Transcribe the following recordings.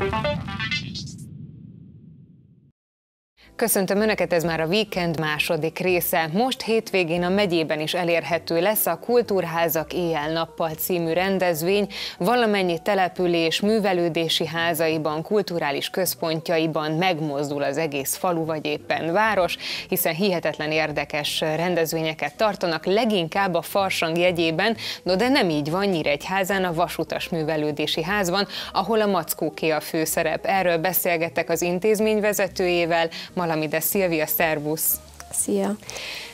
Thank you. Köszöntöm Önöket, ez már a Weekend második része. Most hétvégén a megyében is elérhető lesz a Kultúrházak éjjel-nappal című rendezvény, valamennyi település, művelődési házaiban, kulturális központjaiban megmozdul az egész falu vagy éppen város, hiszen hihetetlen érdekes rendezvényeket tartanak, leginkább a farsang jegyében, no de nem így van Nyíregyházán a Vasutas Művelődési Házban, ahol a Mackóké a főszerep. Erről beszélgetek az intézmény vezetőjével, de Szilvia, szervusz! Szia!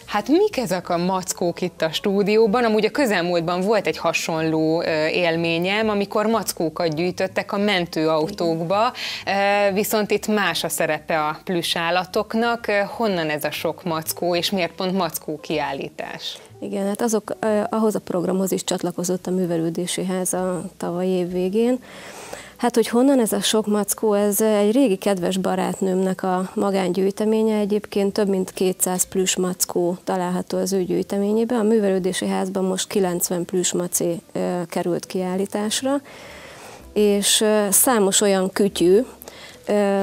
Hát mik ezek a mackók itt a stúdióban? Amúgy a közelmúltban volt egy hasonló élményem, amikor mackókat gyűjtöttek a mentőautókba, viszont itt más a szerepe a plüss állatoknak. Honnan ez a sok mackó, és miért pont mackó kiállítás? Igen, hát azok, ahhoz a programhoz is csatlakozott a művelődési ház a tavaly év végén, Hát, hogy honnan ez a sok mackó, ez egy régi kedves barátnőmnek a magángyűjteménye, egyébként több mint 200 plüss mackó található az ő gyűjteményében. A művelődési házban most 90 plüss macé került kiállításra, és számos olyan kütyű,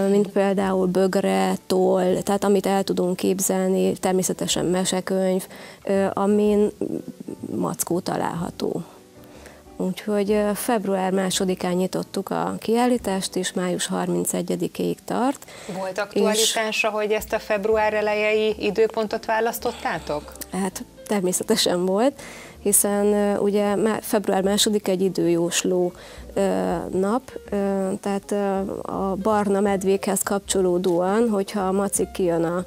mint például bögre, toll, tehát amit el tudunk képzelni, természetesen mesekönyv, amin mackó található. Úgyhogy február másodikán nyitottuk a kiállítást, és május 31-ig tart. Volt aktualitása, hogy ezt a február elejei időpontot választottátok? Hát természetesen volt, hiszen ugye február második egy időjósló nap, tehát a barna medvékhez kapcsolódóan, hogyha a macik kijön a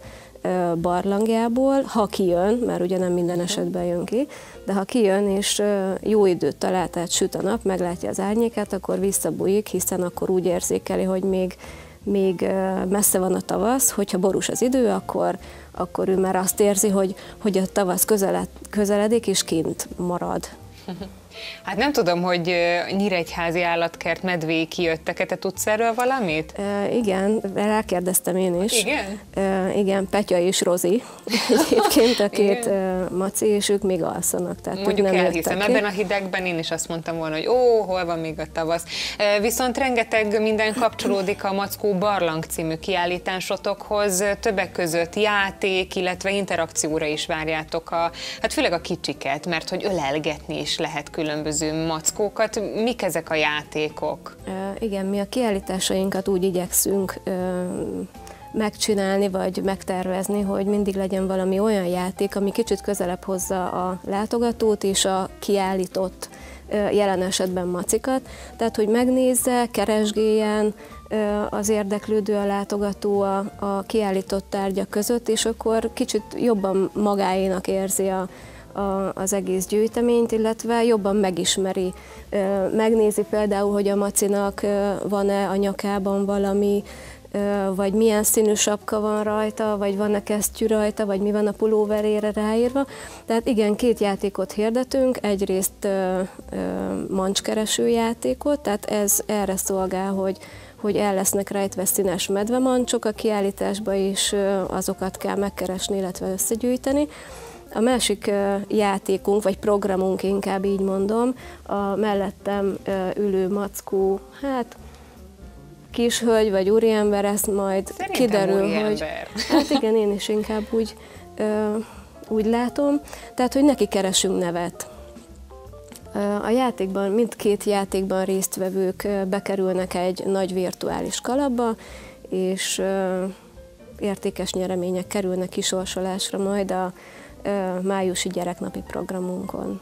barlangjából, ha kijön, mert ugye nem minden esetben jön ki, de ha kijön és jó időt talál, tehát süt a nap, meglátja az árnyékát, akkor visszabújik, hiszen akkor úgy érzékeli, hogy még, még messze van a tavasz, hogyha borús az idő, akkor, akkor ő már azt érzi, hogy, hogy a tavasz közeled, közeledik, és kint marad. Hát nem tudom, hogy Nyíregyházi állatkert medvéi kijöttek-e, te tudsz erről valamit? E, igen, rákérdeztem én is. Igen? E, igen, Petya és Rozi, egyébként a két igen. maci, és ők még alszanak. Tehát Mondjuk nem elhiszem, ebben a hidegben én is azt mondtam volna, hogy ó, hol van még a tavasz. E, viszont rengeteg minden kapcsolódik a Mackó Barlang című kiállításotokhoz, többek között játék, illetve interakcióra is várjátok a, hát főleg a kicsiket, mert hogy ölelgetni is lehet külön különböző mackókat. Mik ezek a játékok? Igen, mi a kiállításainkat úgy igyekszünk megcsinálni, vagy megtervezni, hogy mindig legyen valami olyan játék, ami kicsit közelebb hozza a látogatót és a kiállított jelen esetben macikat, tehát hogy megnézze, keresgéljen az érdeklődő, a látogató a, a kiállított tárgyak között, és akkor kicsit jobban magáénak érzi a, a, az egész gyűjteményt, illetve jobban megismeri. Megnézi például, hogy a macinak van-e a nyakában valami, vagy milyen színű sapka van rajta, vagy van-e kesztyű rajta, vagy mi van a pulóverére ráírva. Tehát igen, két játékot hirdetünk, egyrészt mancskereső játékot, tehát ez erre szolgál, hogy hogy el lesznek rejtve színes medvemancsok a kiállításba, és azokat kell megkeresni, illetve összegyűjteni. A másik játékunk, vagy programunk inkább így mondom, a mellettem ülő mackó, hát kis hölgy vagy úriember, ezt majd Szerintem kiderül, úriember. hogy... Hát igen, én is inkább úgy, úgy látom. Tehát, hogy neki keresünk nevet. A játékban, mindkét játékban résztvevők bekerülnek egy nagy virtuális kalapba, és értékes nyeremények kerülnek kisorsolásra majd a májusi gyereknapi programunkon.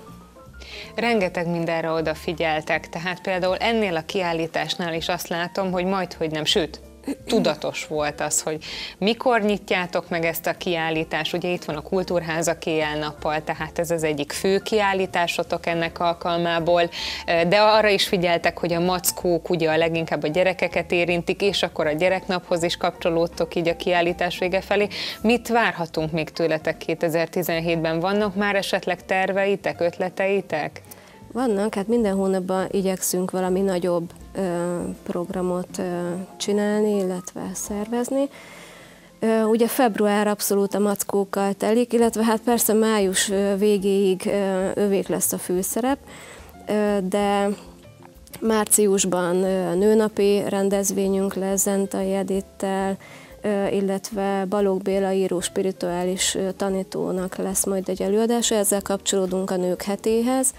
Rengeteg mindenre odafigyeltek, tehát például ennél a kiállításnál is azt látom, hogy majd, hogy nem, sőt, tudatos volt az, hogy mikor nyitjátok meg ezt a kiállítást. Ugye itt van a Kultúrházak éjjel-nappal, tehát ez az egyik fő kiállításotok ennek alkalmából, de arra is figyeltek, hogy a mackók ugye a leginkább a gyerekeket érintik, és akkor a gyereknaphoz is kapcsolódtok így a kiállítás vége felé. Mit várhatunk még tőletek 2017-ben? Vannak már esetleg terveitek, ötleteitek? Vannak, hát minden hónapban igyekszünk valami nagyobb programot csinálni, illetve szervezni. Ugye február abszolút a mackókkal telik, illetve hát persze május végéig övék lesz a főszerep, de Márciusban nőnapi rendezvényünk lesz Zentai Edittel, illetve Balogh Béla író spirituális tanítónak lesz majd egy előadása, ezzel kapcsolódunk a nők hetéhez.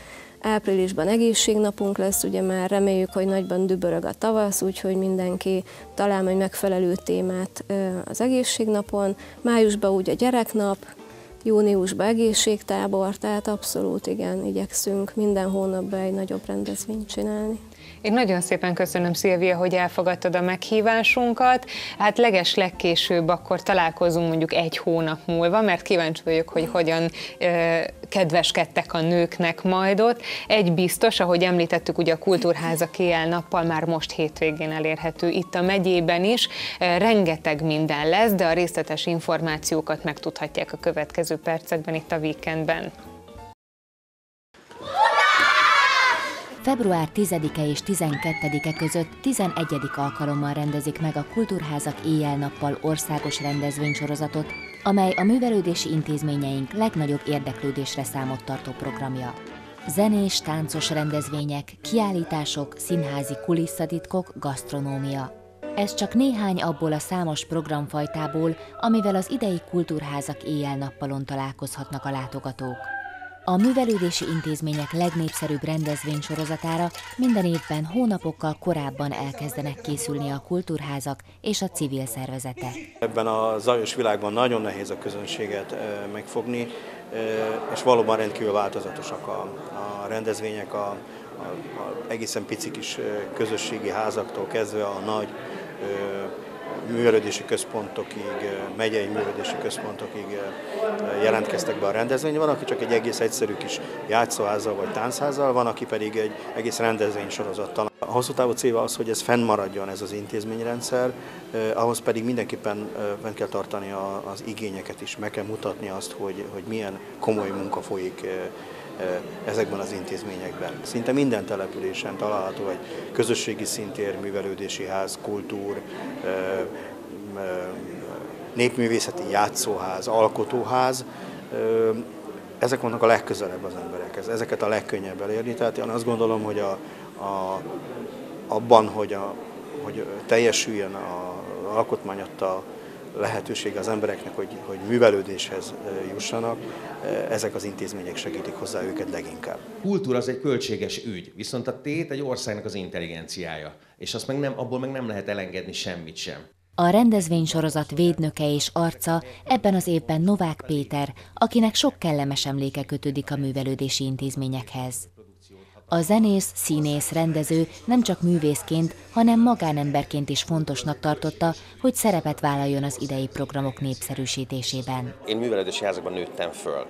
Áprilisban egészségnapunk lesz, ugye már reméljük, hogy nagyban dübörög a tavasz, úgyhogy mindenki talál majd megfelelő témát az egészségnapon. Májusban ugye gyereknap, júniusban egészségtábor, tehát abszolút igen, igyekszünk minden hónapban egy nagyobb rendezvényt csinálni. Én nagyon szépen köszönöm, Szilvia, hogy elfogadtad a meghívásunkat. Hát leges legkésőbb akkor találkozunk mondjuk egy hónap múlva, mert kíváncsi vagyok, hogy hogyan e, kedveskedtek a nőknek majd ott. Egy biztos, ahogy említettük, ugye a Kultúrházak éjjel nappal már most hétvégén elérhető itt a megyében is. Rengeteg minden lesz, de a részletes információkat megtudhatják a következő percekben itt a weekendben. Február 10-e és 12-e között 11. alkalommal rendezik meg a Kultúrházak éjjel-nappal országos rendezvénysorozatot, amely a művelődési intézményeink legnagyobb érdeklődésre számot tartó programja. Zenés, táncos rendezvények, kiállítások, színházi kulisszatitkok, gasztronómia. Ez csak néhány abból a számos programfajtából, amivel az idei kultúrházak éjjel-nappalon találkozhatnak a látogatók. A művelődési intézmények legnépszerűbb rendezvénysorozatára minden évben hónapokkal korábban elkezdenek készülni a kultúrházak és a civil szervezetek. Ebben a zajos világban nagyon nehéz a közönséget megfogni, és valóban rendkívül változatosak a, a rendezvények, a, a, a egészen pici kis közösségi házaktól kezdve a nagy művelődési központokig, megyei művelődési központokig jelentkeztek be a rendezvényre. Van, aki csak egy egész egyszerű kis játszóházzal vagy táncházal, van, aki pedig egy egész rendezvénysorozattal. A hosszú távú cél az, hogy ez fennmaradjon ez az intézményrendszer, ahhoz pedig mindenképpen fenn kell tartani az igényeket is, meg kell mutatni azt, hogy, hogy milyen komoly munka folyik ezekben az intézményekben. Szinte minden településen található egy közösségi szintér, művelődési ház, kultúr, népművészeti játszóház, alkotóház. Ezek vannak a legközelebb az emberekhez, ezeket a legkönnyebb elérni. Tehát én azt gondolom, hogy a, a, abban, hogy, a, hogy teljesüljön az alkotmány adta lehetőség az embereknek, hogy, hogy művelődéshez jussanak, ezek az intézmények segítik hozzá őket leginkább. Kultúra az egy költséges ügy, viszont a tét egy országnak az intelligenciája, és azt meg nem, abból meg nem lehet elengedni semmit sem. A rendezvénysorozat védnöke és arca ebben az évben Novák Péter, akinek sok kellemes emléke kötődik a művelődési intézményekhez. A zenész, színész, rendező nem csak művészként, hanem magánemberként is fontosnak tartotta, hogy szerepet vállaljon az idei programok népszerűsítésében. Én művelődési házakban nőttem föl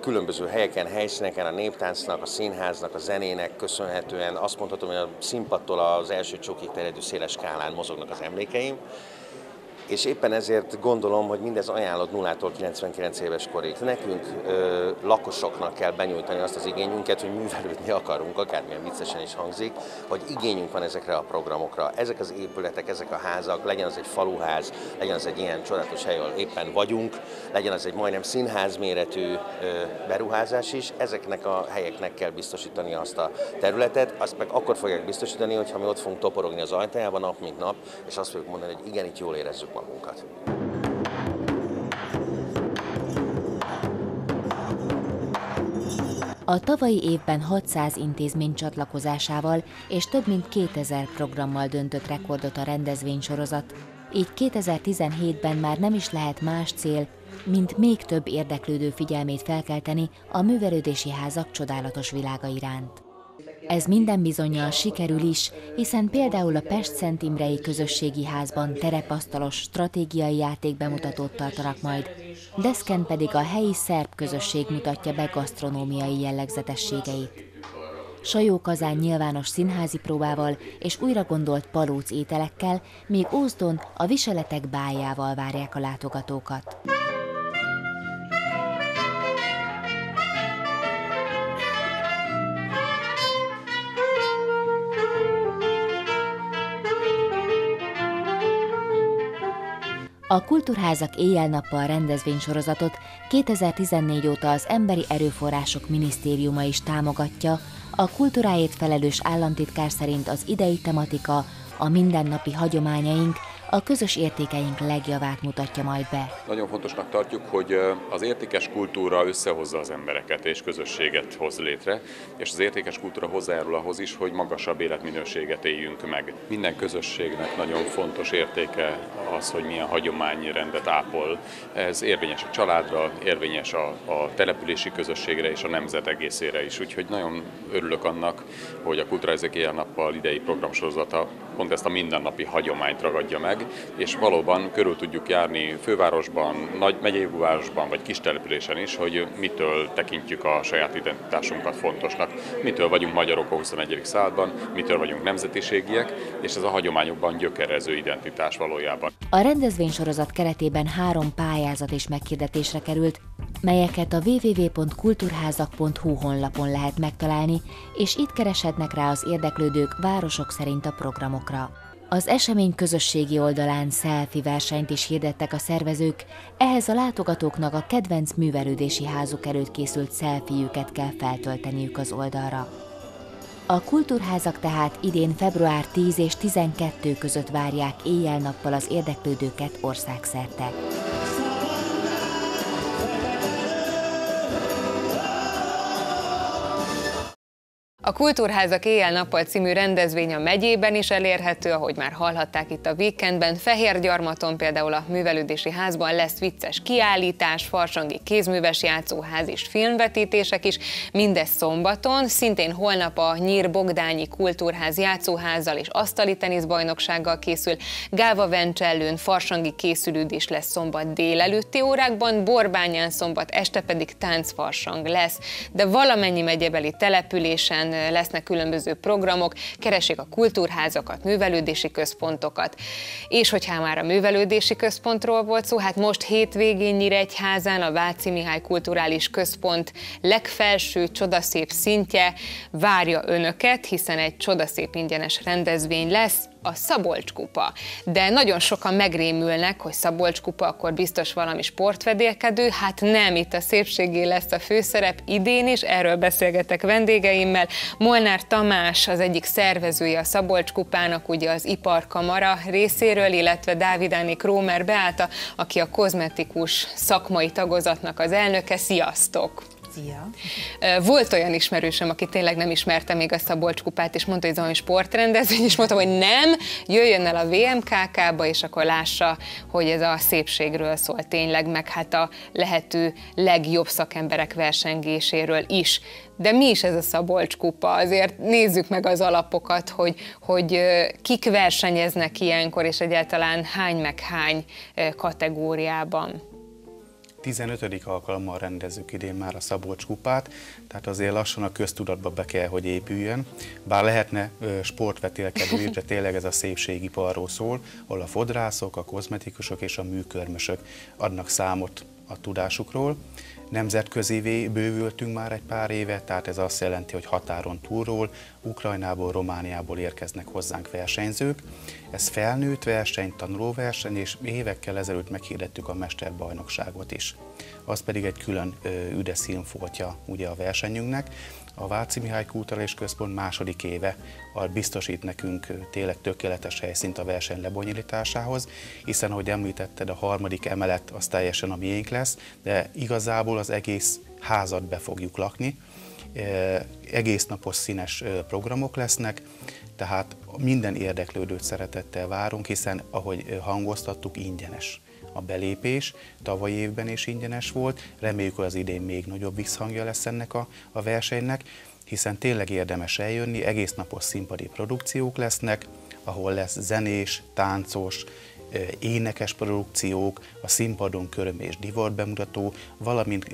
különböző helyeken, helyszíneken, a néptáncnak, a színháznak, a zenének köszönhetően azt mondhatom, hogy a színpadtól az első csokig terjedő széles skálán mozognak az emlékeim, és éppen ezért gondolom, hogy mindez ajánlott 0-tól 99 éves korig. Nekünk ö, lakosoknak kell benyújtani azt az igényünket, hogy művelődni akarunk, akármilyen viccesen is hangzik, hogy igényünk van ezekre a programokra. Ezek az épületek, ezek a házak, legyen az egy faluház, legyen az egy ilyen csodálatos hely, ahol éppen vagyunk, legyen az egy majdnem színház méretű ö, beruházás is, ezeknek a helyeknek kell biztosítani azt a területet, azt meg akkor fogják biztosítani, hogyha mi ott fogunk toporogni az ajtajában nap mint nap, és azt fogjuk mondani, hogy igen, itt jól érezzük magunkat. A tavalyi évben 600 intézmény csatlakozásával és több mint 2000 programmal döntött rekordot a rendezvénysorozat, így 2017-ben már nem is lehet más cél, mint még több érdeklődő figyelmét felkelteni a művelődési házak csodálatos világa iránt. Ez minden bizonyal sikerül is, hiszen például a Pest Szent Imrei Közösségi Házban terepasztalos stratégiai játék bemutatót tartanak majd, deszken pedig a helyi szerb közösség mutatja be gasztronómiai jellegzetességeit. Sajó kazán nyilvános színházi próbával és újra gondolt palóc ételekkel, még Ózdon a viseletek bájával várják a látogatókat. A Kultúrházak éjjel-nappal rendezvénysorozatot 2014 óta az Emberi Erőforrások Minisztériuma is támogatja. A kultúráért felelős államtitkár szerint az idei tematika a mindennapi hagyományaink, a közös értékeink legjavát mutatja majd be. Nagyon fontosnak tartjuk, hogy az értékes kultúra összehozza az embereket és közösséget hoz létre, és az értékes kultúra hozzájárul ahhoz is, hogy magasabb életminőséget éljünk meg. Minden közösségnek nagyon fontos értéke az, hogy milyen hagyományrendet ápol. Ez érvényes a családra, érvényes a, a települési közösségre és a nemzet egészére is. Úgyhogy nagyon örülök annak, hogy a Kultúra Ezek nappal idei programsorozata pont ezt a mindennapi hagyományt ragadja meg, és valóban körül tudjuk járni fővárosban, nagy megyei városban vagy kis településen is, hogy mitől tekintjük a saját identitásunkat fontosnak, mitől vagyunk magyarok a 21. században, mitől vagyunk nemzetiségiek, és ez a hagyományokban gyökerező identitás valójában. A rendezvénysorozat keretében három pályázat is meghirdetésre került, melyeket a www.kulturházak.hu honlapon lehet megtalálni, és itt kereshetnek rá az érdeklődők városok szerint a programokra. Az esemény közösségi oldalán selfie versenyt is hirdettek a szervezők, ehhez a látogatóknak a kedvenc művelődési házuk előtt készült selfiejüket kell feltölteniük az oldalra. A kultúrházak tehát idén február 10 és 12 között várják éjjel-nappal az érdeklődőket országszerte. A Kultúrházak éjjel-nappal című rendezvény a megyében is elérhető, ahogy már hallhatták itt a weekendben. Fehérgyarmaton például a művelődési házban lesz vicces kiállítás, farsangi kézműves játszóház és filmvetítések is, mindez szombaton. Szintén holnap a Nyír Bogdányi Kultúrház játszóházzal és asztali teniszbajnoksággal készül. Gáva Vencsellőn farsangi készülődés lesz szombat délelőtti órákban, Borbányán szombat este pedig táncfarsang lesz. De valamennyi megyebeli településen lesznek különböző programok, keresik a kultúrházakat, művelődési központokat. És hogyha már a művelődési központról volt szó, hát most hétvégén Nyíregyházán a Váci Mihály Kulturális Központ legfelső csodaszép szintje várja önöket, hiszen egy csodaszép ingyenes rendezvény lesz, a Szabolcs kupa. De nagyon sokan megrémülnek, hogy Szabolcs kupa, akkor biztos valami sportvedélkedő. Hát nem, itt a szépségé lesz a főszerep idén is, erről beszélgetek vendégeimmel. Molnár Tamás az egyik szervezője a Szabolcs kupának, ugye az Iparkamara részéről, illetve Dávidáni Krómer Beáta, aki a kozmetikus szakmai tagozatnak az elnöke. Sziasztok! Szia! Volt olyan ismerősöm, aki tényleg nem ismerte még a Szabolcs kupát, és mondta, hogy ez valami sportrendezvény, és mondta, hogy nem, jöjjön el a VMKK-ba, és akkor lássa, hogy ez a szépségről szól tényleg, meg hát a lehető legjobb szakemberek versengéséről is. De mi is ez a Szabolcs kupa? Azért nézzük meg az alapokat, hogy, hogy kik versenyeznek ilyenkor, és egyáltalán hány meg hány kategóriában. 15. alkalommal rendezzük idén már a Szabolcs kupát, tehát azért lassan a köztudatba be kell, hogy épüljön. Bár lehetne sportvetélkedő de tényleg ez a szépségiparról szól, ahol a fodrászok, a kozmetikusok és a műkörmösök adnak számot a tudásukról. Nemzetközivé bővültünk már egy pár éve, tehát ez azt jelenti, hogy határon túlról, Ukrajnából, Romániából érkeznek hozzánk versenyzők. Ez felnőtt verseny, tanulóverseny, és évekkel ezelőtt meghirdettük a mesterbajnokságot is. Az pedig egy külön üde színfoltja ugye a versenyünknek. A Váci Mihály Kulturális Központ második éve biztosít nekünk tényleg tökéletes helyszínt a verseny lebonyolításához, hiszen, ahogy említetted, a harmadik emelet az teljesen a miénk lesz, de igazából az egész házat be fogjuk lakni, egész napos színes programok lesznek, tehát minden érdeklődőt szeretettel várunk, hiszen ahogy hangoztattuk, ingyenes a belépés, tavaly évben is ingyenes volt, reméljük, hogy az idén még nagyobb visszhangja lesz ennek a, a versenynek, hiszen tényleg érdemes eljönni, egész napos színpadi produkciók lesznek, ahol lesz zenés, táncos, énekes produkciók, a színpadon köröm és divort bemutató, valamint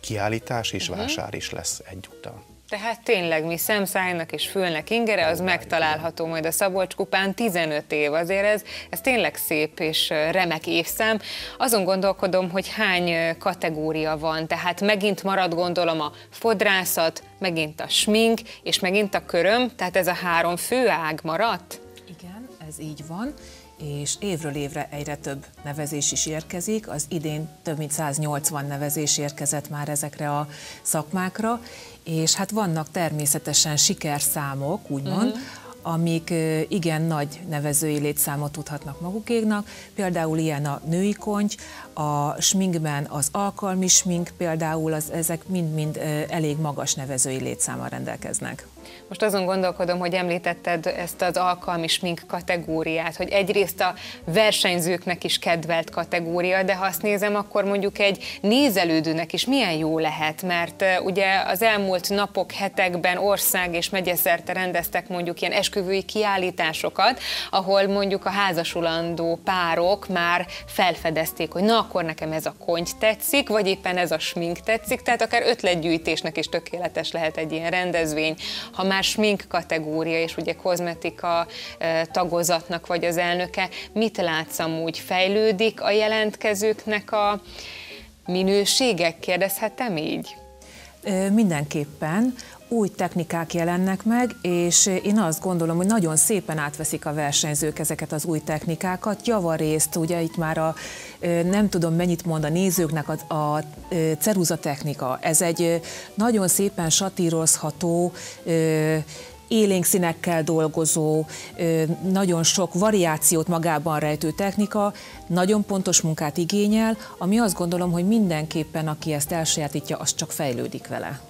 kiállítás és uh-huh. vásár is lesz egyúttal. Tehát tényleg mi szemszájnak és fülnek ingere, az megtalálható majd a Szabolcs kupán 15 év. Azért ez, ez tényleg szép és remek évszám. Azon gondolkodom, hogy hány kategória van, tehát megint marad gondolom a fodrászat, megint a smink, és megint a köröm, tehát ez a három fő ág maradt? Igen, ez így van, és évről évre egyre több nevezés is érkezik. Az idén több mint 180 nevezés érkezett már ezekre a szakmákra, és hát vannak természetesen sikerszámok, úgymond, uh-huh amik igen nagy nevezői létszámot tudhatnak magukéknak. Például ilyen a női konty, a sminkben az alkalmi smink, például az, ezek mind-mind elég magas nevezői létszámmal rendelkeznek. Most azon gondolkodom, hogy említetted ezt az alkalmi smink kategóriát, hogy egyrészt a versenyzőknek is kedvelt kategória, de ha azt nézem, akkor mondjuk egy nézelődőnek is milyen jó lehet, mert ugye az elmúlt napok, hetekben ország és megyeszerte rendeztek mondjuk ilyen esküvői kiállításokat, ahol mondjuk a házasulandó párok már felfedezték, hogy na akkor nekem ez a konty tetszik, vagy éppen ez a smink tetszik, tehát akár ötletgyűjtésnek is tökéletes lehet egy ilyen rendezvény. Ha már smink kategória, és ugye kozmetika tagozatnak vagy az elnöke, mit látsz amúgy? Fejlődik a jelentkezőknek a minőségek? Kérdezhetem így? Mindenképpen új technikák jelennek meg, és én azt gondolom, hogy nagyon szépen átveszik a versenyzők ezeket az új technikákat. Javarészt, ugye itt már a, nem tudom mennyit mond a nézőknek, a, a ceruza technika, ez egy nagyon szépen satírozható, élénk színekkel dolgozó, nagyon sok variációt magában rejtő technika, nagyon pontos munkát igényel, ami azt gondolom, hogy mindenképpen, aki ezt elsajátítja, az csak fejlődik vele.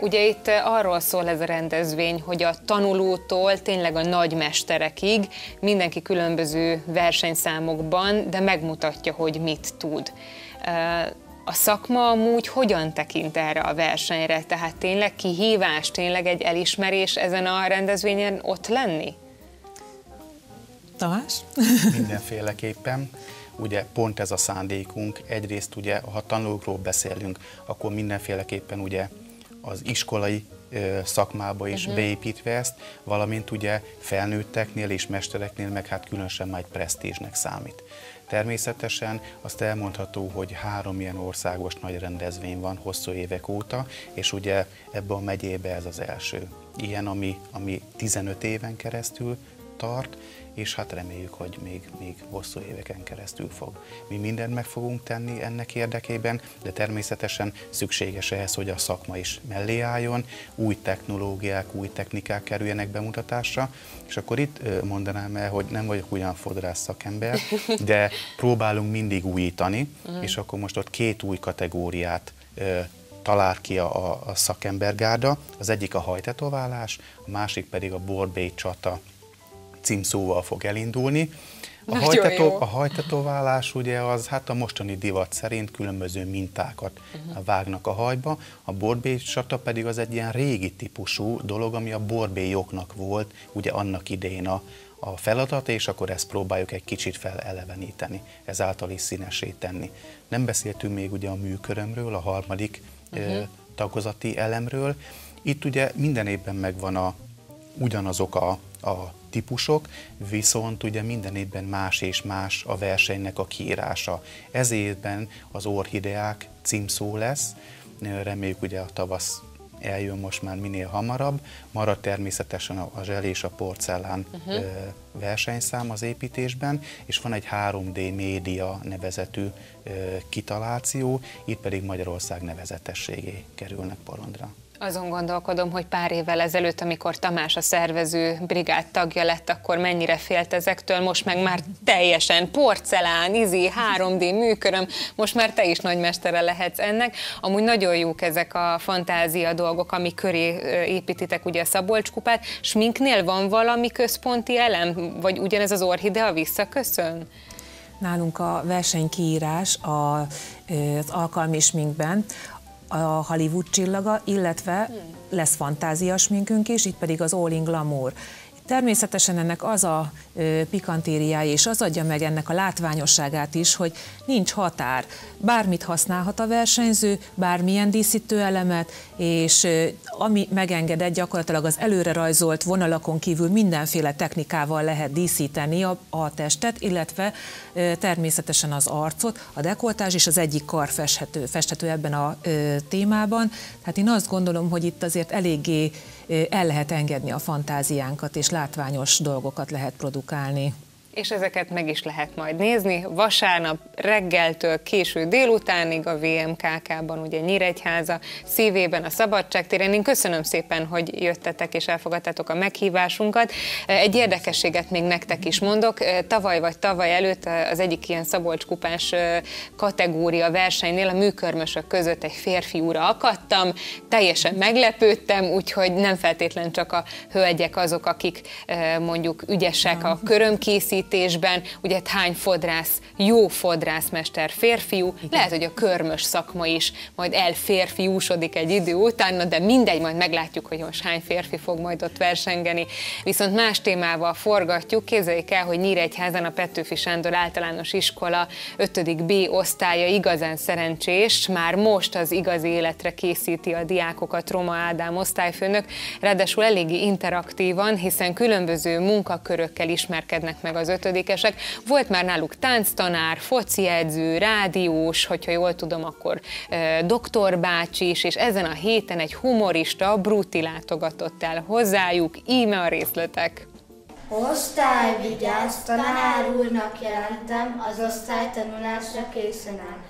Ugye itt arról szól ez a rendezvény, hogy a tanulótól tényleg a nagymesterekig mindenki különböző versenyszámokban, de megmutatja, hogy mit tud. A szakma amúgy hogyan tekint erre a versenyre? Tehát tényleg kihívás, tényleg egy elismerés ezen a rendezvényen ott lenni? Tamás? Mindenféleképpen. Ugye pont ez a szándékunk. Egyrészt ugye, ha tanulókról beszélünk, akkor mindenféleképpen ugye az iskolai szakmába is uh-huh. beépítve ezt, valamint ugye felnőtteknél és mestereknél meg hát különösen már egy presztízsnek számít. Természetesen azt elmondható, hogy három ilyen országos nagy rendezvény van hosszú évek óta, és ugye ebbe a megyébe ez az első. Ilyen, ami, ami 15 éven keresztül tart, és hát reméljük, hogy még, még hosszú éveken keresztül fog. Mi mindent meg fogunk tenni ennek érdekében, de természetesen szükséges ehhez, hogy a szakma is mellé álljon, új technológiák, új technikák kerüljenek bemutatásra, és akkor itt mondanám el, hogy nem vagyok ugyan fodrász szakember, de próbálunk mindig újítani, uh-huh. és akkor most ott két új kategóriát talál ki a, a szakembergárda. Az egyik a hajtetoválás, a másik pedig a borbély csata címszóval fog elindulni. A, hajtetó, a hajtetoválás ugye az hát a mostani divat szerint különböző mintákat uh-huh. vágnak a hajba, a borbélycsata pedig az egy ilyen régi típusú dolog, ami a borbélyoknak volt ugye annak idején a, a feladat, és akkor ezt próbáljuk egy kicsit feleleveníteni, ezáltal is színesé tenni. Nem beszéltünk még ugye a műkörömről, a harmadik uh-huh. tagozati elemről. Itt ugye minden évben megvan a, ugyanazok a, a típusok, viszont ugye minden évben más és más a versenynek a kiírása. Ez évben az orhideák címszó lesz, reméljük ugye a tavasz eljön most már minél hamarabb. Marad természetesen a zsel és a porcelán uh-huh. versenyszám az építésben, és van egy 3D média nevezetű kitaláció, itt pedig Magyarország nevezetességé kerülnek porondra. Azon gondolkodom, hogy pár évvel ezelőtt, amikor Tamás a szervező brigád tagja lett, akkor mennyire félt ezektől, most meg már teljesen porcelán, izi, 3D műköröm, most már te is nagymestere lehetsz ennek. Amúgy nagyon jók ezek a fantázia dolgok, ami köré építitek ugye a Szabolcs kupát. Sminknél van valami központi elem, vagy ugyanez az orhidea visszaköszön? Nálunk a versenykiírás az alkalmi sminkben a Hollywood csillaga, illetve lesz fantázias minkünk is, itt pedig az All in Glamour. Természetesen ennek az a pikantériája, és az adja meg ennek a látványosságát is, hogy nincs határ. Bármit használhat a versenyző, bármilyen díszítőelemet, és ami megengedett, gyakorlatilag az előre rajzolt vonalakon kívül mindenféle technikával lehet díszíteni a, a testet, illetve természetesen az arcot. A dekoltázs is az egyik kar festhető, festhető ebben a témában. Tehát én azt gondolom, hogy itt azért eléggé el lehet engedni a fantáziánkat, és látványos dolgokat lehet produkálni és ezeket meg is lehet majd nézni. Vasárnap reggeltől késő délutánig a VMKK-ban, ugye Nyíregyháza szívében, a Szabadságtéren. Én köszönöm szépen, hogy jöttetek és elfogadtátok a meghívásunkat. Egy érdekességet még nektek is mondok. Tavaly vagy tavaly előtt az egyik ilyen Szabolcs kategória versenynél a műkörmösök között egy férfiúra akadtam, teljesen meglepődtem, úgyhogy nem feltétlen csak a hölgyek azok, akik mondjuk ügyesek a körömkészít építésben, ugye hány fodrász, jó fodrászmester férfiú, lehet, hogy a körmös szakma is majd elférfiúsodik egy idő után, de mindegy, majd meglátjuk, hogy most hány férfi fog majd ott versengeni. Viszont más témával forgatjuk, képzeljék el, hogy Nyíregyházan a Petőfi Sándor általános iskola 5. B osztálya igazán szerencsés, már most az igazi életre készíti a diákokat Roma Ádám osztályfőnök, ráadásul eléggé interaktívan, hiszen különböző munkakörökkel ismerkednek meg az ötödikesek. Volt már náluk tánctanár, foci edző, rádiós, hogyha jól tudom, akkor e, doktorbácsi is, és ezen a héten egy humorista, Bruti látogatott el hozzájuk, íme a részletek. Osztály, vigyázz, tanár úrnak jelentem, az osztály tanulásra készen áll.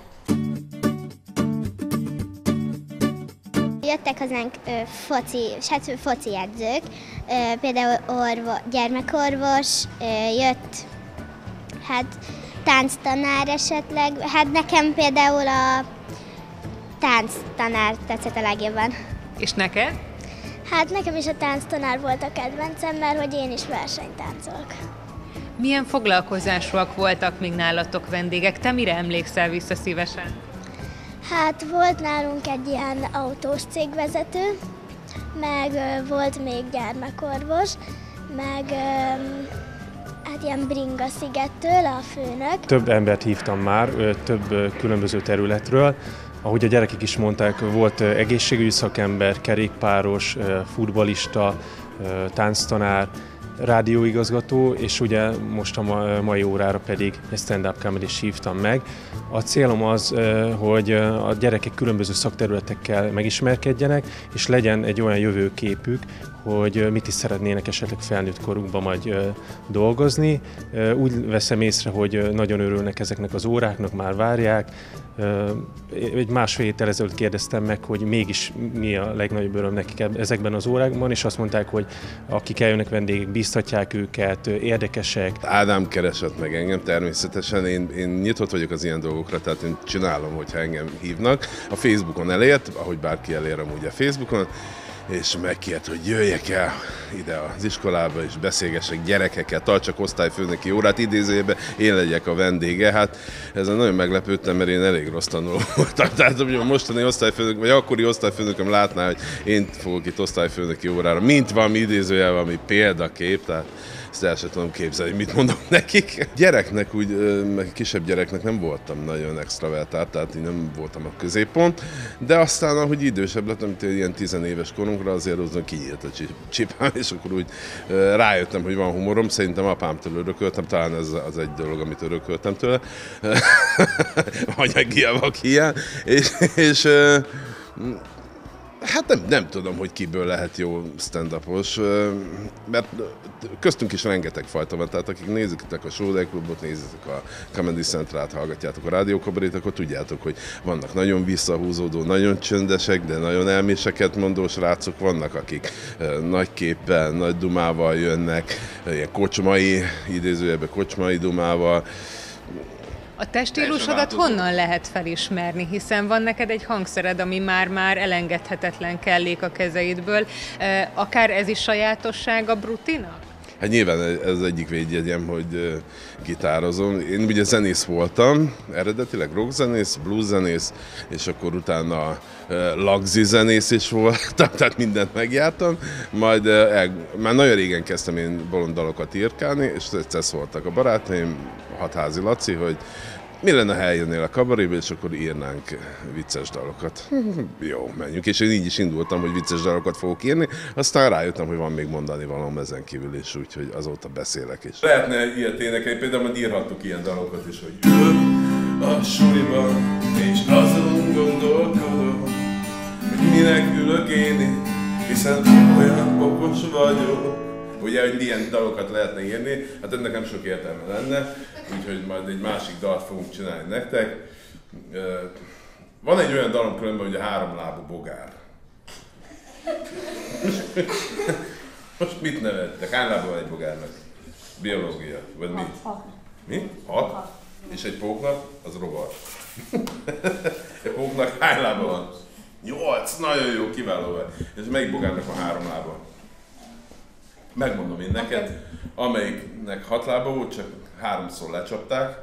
Jöttek hozzánk ö, foci, hát foci edzők, ö, például orvo, gyermekorvos, ö, jött hát tánctanár esetleg. Hát nekem például a tánctanár tetszett a legjobban. És neked? Hát nekem is a tánctanár volt a kedvencem, mert hogy én is versenytáncolok. Milyen foglalkozásúak voltak még nálatok vendégek? Te mire emlékszel vissza szívesen? Hát volt nálunk egy ilyen autós cégvezető, meg volt még gyermekorvos, meg hát ilyen Bringa szigettől a főnök. Több embert hívtam már, több különböző területről. Ahogy a gyerekek is mondták, volt egészségügyi szakember, kerékpáros, futbalista, tánctanár, rádióigazgató, és ugye most a mai órára pedig egy stand-up comedy hívtam meg. A célom az, hogy a gyerekek különböző szakterületekkel megismerkedjenek, és legyen egy olyan jövőképük, hogy mit is szeretnének esetleg felnőtt korukban majd dolgozni. Úgy veszem észre, hogy nagyon örülnek ezeknek az óráknak, már várják. Egy másfél héttel ezelőtt kérdeztem meg, hogy mégis mi a legnagyobb öröm nekik ezekben az órákban, és azt mondták, hogy akik eljönnek vendégek, biztatják őket, érdekesek. Ádám keresett meg engem természetesen, én, én nyitott vagyok az ilyen dolgokra, tehát én csinálom, hogyha engem hívnak. A Facebookon elért, ahogy bárki elér amúgy a Facebookon, és megkért, hogy jöjjek el ide az iskolába, és beszélgessek gyerekekkel, tartsak osztályfőnöki órát, idézőjében én legyek a vendége. Hát ezen nagyon meglepődtem, mert én elég rossz tanuló voltam. Tehát, hogy a mostani osztályfőnök, vagy akkori osztályfőnököm látná, hogy én fogok itt osztályfőnöki órára, mint valami idézőjel, valami példakép, tehát ezt el sem tudom képzelni, mit mondok nekik. Gyereknek, úgy, meg kisebb gyereknek nem voltam nagyon extravertált, tehát én nem voltam a középpont, de aztán, ahogy idősebb lettem, ilyen tizenéves korunkra, azért azon kinyílt a csipám, és akkor úgy rájöttem, hogy van humorom, szerintem apámtól örököltem, talán ez az egy dolog, amit örököltem tőle, anyagiavak hiány, és, és Hát nem, nem tudom, hogy kiből lehet jó stand mert köztünk is rengeteg fajta van, tehát akik nézitek a Sódai Klubot, nézitek a Comedy Centrát, hallgatjátok a rádiókabarét, akkor tudjátok, hogy vannak nagyon visszahúzódó, nagyon csöndesek, de nagyon elméseket mondó srácok, vannak, akik nagy képpel, nagy dumával jönnek, ilyen kocsmai, idézőjelben kocsmai dumával, a testílusodat honnan lehet felismerni, hiszen van neked egy hangszered, ami már-már elengedhetetlen kellék a kezeidből. Akár ez is sajátosság a Brutinak? Hát nyilván ez egyik védjegyem, hogy gitározom. Én ugye zenész voltam, eredetileg rockzenész, blueszenész, és akkor utána lagzi zenész is voltam, tehát mindent megjártam. Majd el, már nagyon régen kezdtem én bolondalokat írkálni, és egyszer szóltak a barátaim, Hatházi Laci, hogy mi lenne, ha eljönnél a kabarébe, és akkor írnánk vicces dalokat. Jó, menjünk. És én így is indultam, hogy vicces dalokat fogok írni, aztán rájöttem, hogy van még mondani valam ezen kívül is, úgyhogy azóta beszélek is. Lehetne ilyet énekelni, például majd írhattuk ilyen dalokat is, hogy ül a suliban, és azon gondolkodom, hogy minek ülök én hiszen olyan okos vagyok. Ugye, hogy ilyen dalokat lehetne írni, hát ennek nem sok értelme lenne, úgyhogy majd egy másik dalt fogunk csinálni nektek. Van egy olyan dalom különben, hogy a háromlábú bogár. Most mit nevettek? Hány lába van egy bogárnak? Biológia, vagy mi? Hat. Mi? Hat? Hat. És egy póknak? Az rovar. egy póknak hány lába van? Nyolc! Nagyon jó, kiváló vagy. És melyik bogárnak van három lába? Megmondom én neked, amelyiknek hat lába volt, csak háromszor lecsapták.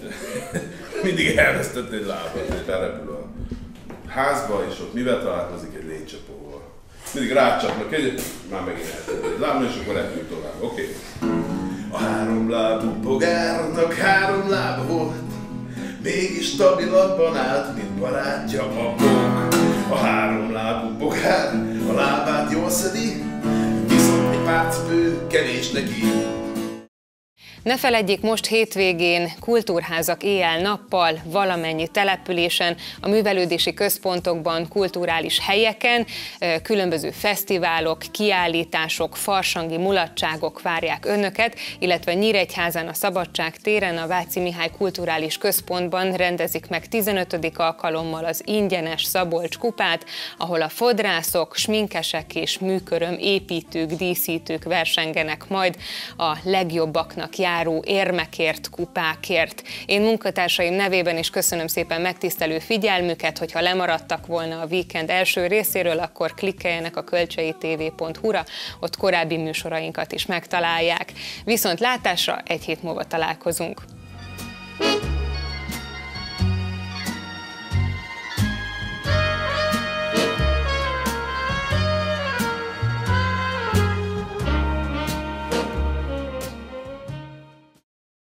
Mindig elvesztett egy lábat, egy repül a házba, és ott mivel találkozik egy légycsapóval. Mindig rácsapnak egy, már megint eltett egy lábon, és akkor repül tovább. Oké. Okay. A három lábú bogárnak három lába volt, mégis stabilabban állt, mint barátja a bog. A három lábú bogár a lábát jól szedi, párcipő kevés neki. Ne feledjék most hétvégén kultúrházak éjjel-nappal, valamennyi településen, a művelődési központokban, kulturális helyeken, különböző fesztiválok, kiállítások, farsangi mulatságok várják önöket, illetve Nyíregyházán a Szabadság téren a Váci Mihály Kulturális Központban rendezik meg 15. alkalommal az ingyenes Szabolcs kupát, ahol a fodrászok, sminkesek és műköröm építők, díszítők versengenek majd a legjobbaknak jár járó érmekért, kupákért. Én munkatársaim nevében is köszönöm szépen megtisztelő figyelmüket, hogyha lemaradtak volna a weekend első részéről, akkor klikkeljenek a kölcseitv.hu-ra, ott korábbi műsorainkat is megtalálják. Viszont látásra egy hét múlva találkozunk. thank you